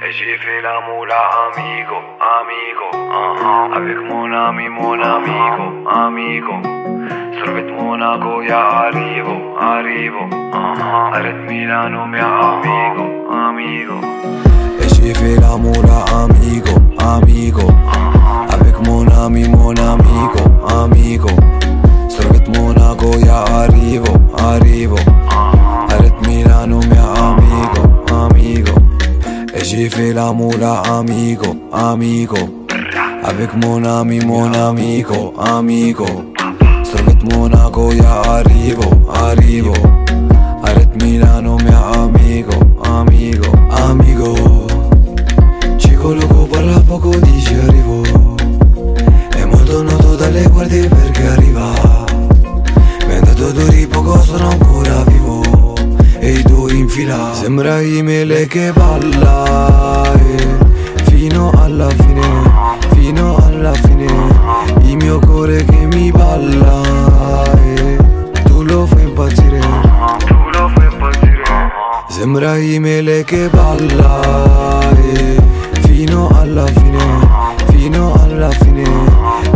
J'ai e fait l'amour là, amigo, amigo. Uh -huh. Avec mon ami, mon amigo, amigo. صربت موناكو يا عريبو عريبو قالت ميلانو يا اميغو اميغو ايشي في الامور اميغو اميغو avec mon ami mon amigo amigo صربت موناكو يا عريبو عريبو قالت ميلانو يا J'ai la l'amour amigo, amigo Avec mon ami, mon amigo, amigo Monaco, ya ya arrivo, arrivo Arrête Milano, mi amigo, amigo, amigo Chico loco parla poco, dice arrivo Sembra i Imele che balla Fino alla fine, fino alla fine Il mio cuore che mi balla eh, Tu lo fai impazzire Tu lo fai che balla Fino alla fine, fino alla fine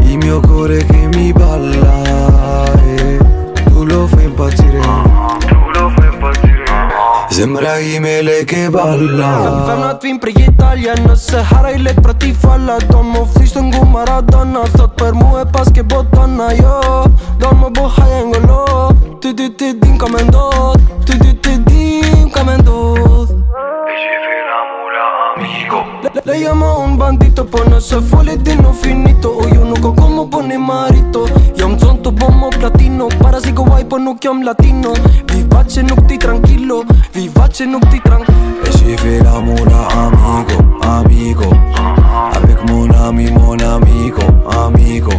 Il mio cuore che mi balla Tu lo fai impazzire Dhe më rraji me leke balla Femme femna t'vim prej italian Nëse hara i pra ti falla Do më frishtë n'gumar a dana Sot për mu e paske botana Jo, do më bohaj e ngolo Ti-ti-ti-ti m'ka me ndod Ti-ti-ti-ti m'ka me ndod E shifin amigo Le jema un bandito Po nëse foli di nuk finito U ju nuk o komu po ni marito Ja m'çonto po më platino Para si ko vaj po nuk jom latino Vi bache nuk amico Vivace nuk ti trang E shifi la mona amico, amico Avec mon ami, mon amico, amico